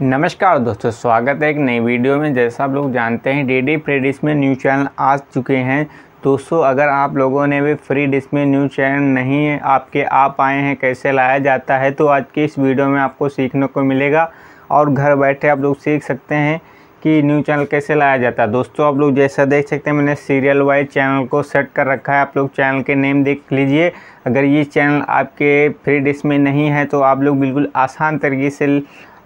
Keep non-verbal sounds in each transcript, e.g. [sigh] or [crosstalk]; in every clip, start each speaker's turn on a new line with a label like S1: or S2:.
S1: नमस्कार दोस्तों, स्वागत है एक नई वीडियो में। जैसा आप लोग जानते हैं डी डी फ्री डिश में न्यूज़ चैनल आ चुके हैं। दोस्तों, अगर आप लोगों ने भी फ्री डिश में न्यूज़ चैनल नहीं है, आपके आप आए हैं, कैसे लाया जाता है तो आज की इस वीडियो में आपको सीखने को मिलेगा। और घर बैठे आप लोग सीख सकते हैं कि न्यूज़ चैनल कैसे लाया जाता है। दोस्तों, आप लोग जैसा देख सकते हैं, मैंने सीरियल वाइज चैनल को सेट कर रखा है। आप लोग चैनल के नेम देख लीजिए। अगर ये चैनल आपके फ्री डिश में नहीं है तो आप लोग बिल्कुल आसान तरीके से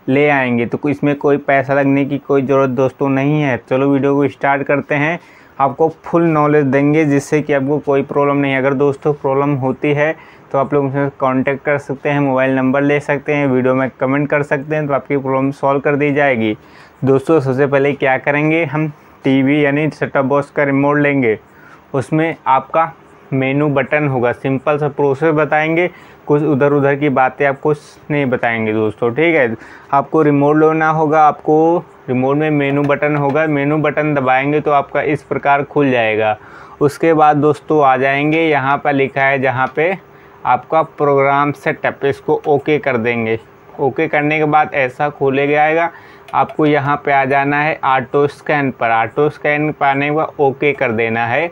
S1: ले आएँगे। तो इसमें कोई पैसा लगने की कोई ज़रूरत दोस्तों नहीं है। चलो वीडियो को स्टार्ट करते हैं। आपको फुल नॉलेज देंगे, जिससे कि आपको कोई प्रॉब्लम नहीं अगर दोस्तों प्रॉब्लम होती है तो आप लोग मुझसे कांटेक्ट कर सकते हैं, मोबाइल नंबर ले सकते हैं, वीडियो में कमेंट कर सकते हैं तो आपकी प्रॉब्लम सॉल्व कर दी जाएगी। दोस्तों, सबसे पहले क्या करेंगे, हम टीवी यानी सेटअप बॉक्स का रिमोट लेंगे। उसमें आपका मेनू बटन होगा। सिंपल सा प्रोसेस बताएँगे। कुछ उधर उधर की बातें आप कुछ नहीं बताएँगे दोस्तों, ठीक है? आपको रिमोट लेना होगा, आपको रिमोट में मेनू बटन होगा। मेनू बटन दबाएँगे तो आपका इस प्रकार खुल जाएगा। उसके बाद दोस्तों आ जाएँगे, यहाँ पर लिखा है जहाँ पे आपका प्रोग्राम सेटअप इसको ओके कर देंगे। ओके करने के बाद ऐसा खोले जाएगा। आपको यहाँ पे आ जाना है ऑटो स्कैन पर। ऑटो स्कैन पाने के बाद ओके कर देना है।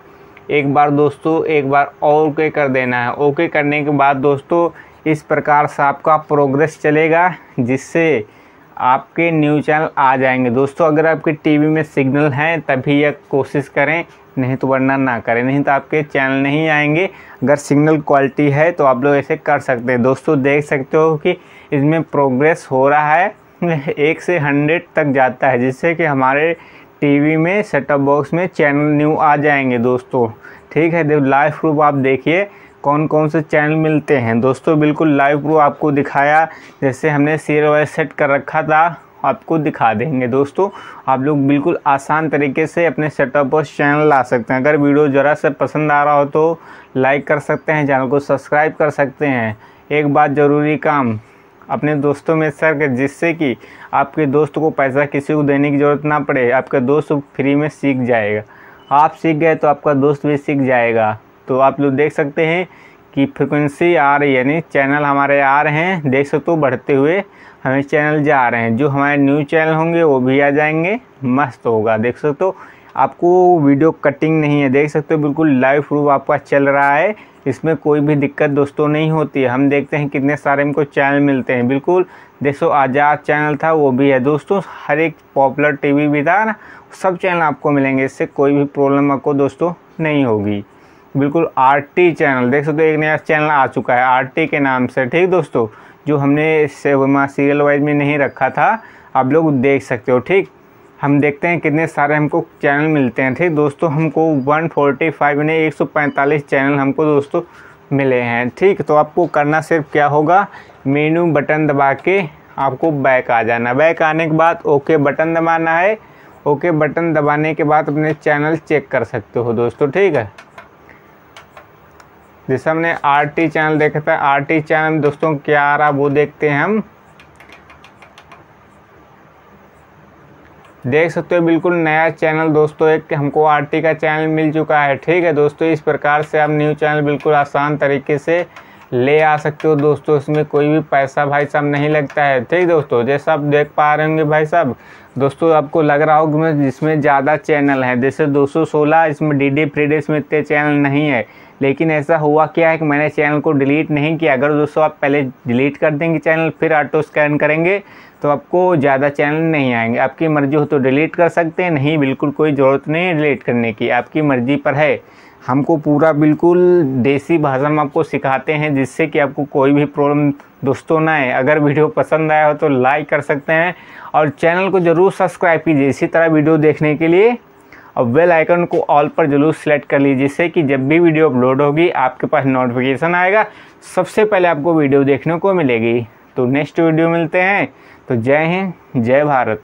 S1: एक बार दोस्तों, एक बार ओके कर देना है। ओके करने के बाद दोस्तों, इस प्रकार से आपका प्रोग्रेस चलेगा, जिससे आपके न्यूज़ चैनल आ जाएँगे। दोस्तों, अगर आपके टीवी में सिग्नल हैं, तभी यह कोशिश करें, नहीं तो वरना ना करें। नहीं तो आपके चैनल नहीं आएँगे। अगर सिग्नल क्वालिटी है तो आप लोग ऐसे कर सकते हैं। दोस्तों, देख सकते हो कि इसमें प्रोग्रेस हो रहा है, [laughs] एक से हंड्रेड तक जाता है, जिससे कि हमारे टीवी में सेटअप बॉक्स में चैनल न्यू आ जाएँगे दोस्तों। ठीक है देव लाइव प्रूफ आप देखिए कौन कौन से चैनल मिलते हैं। दोस्तों, बिल्कुल लाइव प्रूफ आपको दिखाया, जैसे हमने सीरियल वाइज सेट कर रखा था, आपको दिखा देंगे दोस्तों। आप लोग बिल्कुल आसान तरीके से अपने सेटअप बॉक्स चैनल ला सकते हैं। अगर वीडियो ज़रा से पसंद आ रहा हो तो लाइक कर सकते हैं, चैनल को सब्सक्राइब कर सकते हैं। एक बात ज़रूरी काम अपने दोस्तों में शेयर कर जिससे कि आपके दोस्त को पैसा किसी को देने की ज़रूरत ना पड़े, आपका दोस्त फ्री में सीख जाएगा। आप सीख गए तो आपका दोस्त भी सीख जाएगा। तो आप लोग देख सकते हैं कि फ्रिक्वेंसी आ रही है यानी चैनल हमारे आ रहे हैं। देख सकते हो, बढ़ते हुए हमें चैनल जा रहे हैं। जो हमारे न्यूज़ चैनल होंगे, वो भी आ जाएँगे। मस्त होगा। देख सकते हो आपको वीडियो कटिंग नहीं है, देख सकते हो, बिल्कुल लाइव प्रूफ आपका चल रहा है। इसमें कोई भी दिक्कत दोस्तों नहीं होती है। हम देखते हैं कितने सारे हमको चैनल मिलते हैं। बिल्कुल, देखो आज़ाद चैनल था, वो भी है। दोस्तों, हर एक पॉपुलर टीवी भी था ना सब चैनल आपको मिलेंगे। इससे कोई भी प्रॉब्लम आपको दोस्तों नहीं होगी। बिल्कुल आर टी चैनल देख सकते हो, एक नया चैनल आ चुका है आर टी के नाम से। ठीक दोस्तों, जो हमने सीरियल वाइज में नहीं रखा था, आप लोग देख सकते हो। ठीक हम देखते हैं कितने सारे हमको चैनल मिलते हैं, ठीक? दोस्तों, हमको 145 यानी 145 चैनल हमको दोस्तों मिले हैं, ठीक? तो आपको करना सिर्फ़ क्या होगा? मेनू बटन दबा के आपको बैक आ जाना बैक आने के बाद ओके बटन दबाना है। ओके बटन दबाने के बाद अपने चैनल चेक कर सकते हो दोस्तों, ठीक है? जैसे हमने आर टी चैनल देखा था आर टी चैनल दोस्तों क्या आ रहा वो देखते हैं हम। देख सकते हो, बिल्कुल नया चैनल दोस्तों, एक हमको आरटी का चैनल मिल चुका है। ठीक है दोस्तों, इस प्रकार से आप न्यू चैनल बिल्कुल आसान तरीके से ले आ सकते हो दोस्तों, इसमें कोई भी पैसा भाई साहब नहीं लगता है। ठीक दोस्तों, जैसा आप देख पा रहे होंगे भाई साहब, दोस्तों आपको लग रहा होगा जिसमें ज़्यादा चैनल है। जैसे 216 इसमें डी डी फ्री में इतने चैनल नहीं है। लेकिन ऐसा हुआ क्या है कि मैंने चैनल को डिलीट नहीं किया? अगर दोस्तों आप पहले डिलीट कर देंगे चैनल, फिर ऑटो स्कैन करेंगे तो आपको ज़्यादा चैनल नहीं आएँगे। आपकी मर्ज़ी हो तो डिलीट कर सकते हैं, नहीं बिल्कुल कोई ज़रूरत नहीं है डिलीट करने की। आपकी मर्ज़ी पर है। हमको पूरा बिल्कुल देसी भाषा में आपको सिखाते हैं, जिससे कि आपको कोई भी प्रॉब्लम दोस्तों ना आए। अगर वीडियो पसंद आया हो तो लाइक कर सकते हैं और चैनल को ज़रूर सब्सक्राइब कीजिए। इसी तरह वीडियो देखने के लिए और बेल आइकन को ऑल पर ज़रूर सेलेक्ट कर लीजिए, जिससे कि जब भी वीडियो अपलोड होगी, आपके पास नोटिफिकेशन आएगा। सबसे पहले आपको वीडियो देखने को मिलेगी। तो नेक्स्ट वीडियो मिलते हैं। तो जय हिंद, जय भारत।